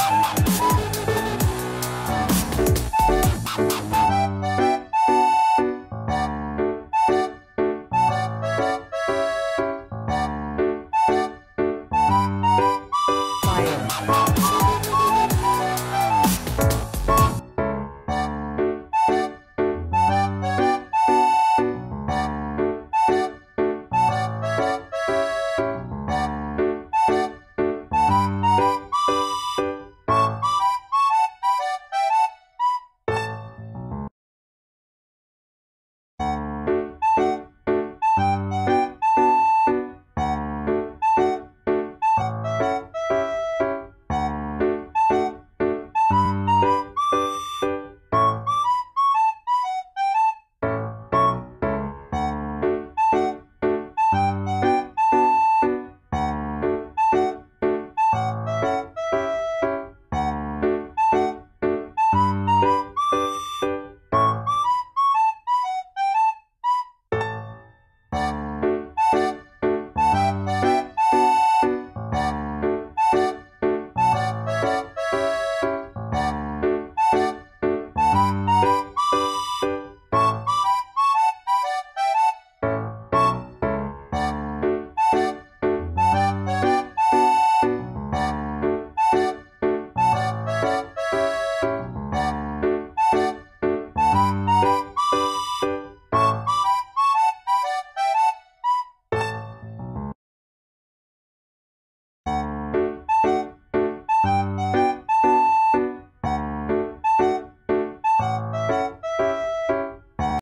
Wow, wow, wow.